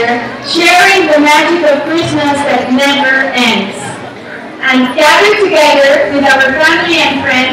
Sharing the magic of Christmas that never ends. I'm gathered together with our family and friends